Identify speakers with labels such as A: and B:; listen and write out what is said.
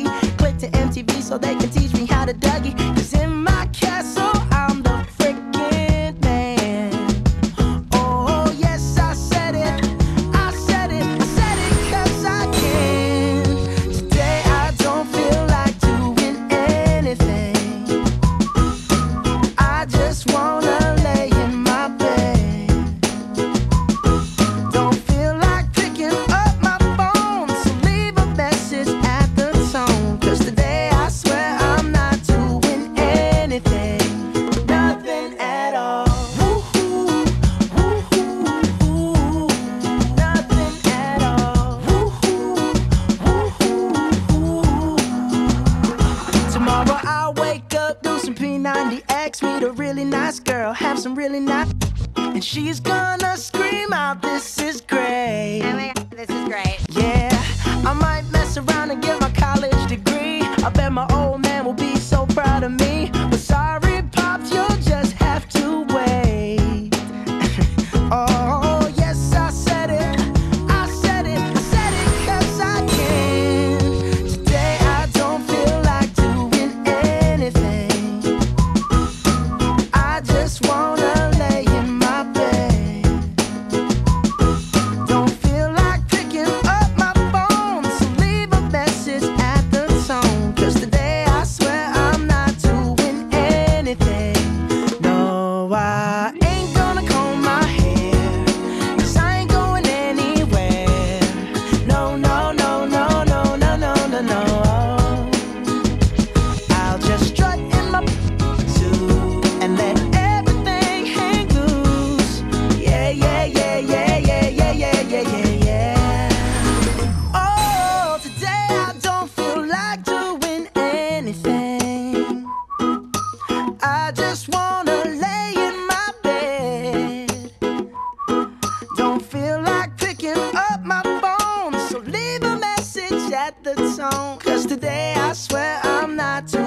A: in. Click to MTV so they can teach me how to Dougie. 90 X, meet a really nice girl, have some really nice. And she's gonna scream out, this is great.
B: Oh my god, this is great.
A: Yeah, I might mess around and get my college degree. I bet my old man will be so proud of me. But sorry. Why? feel like picking up my phone. So leave a message at the tone. Cause today I swear I'm not.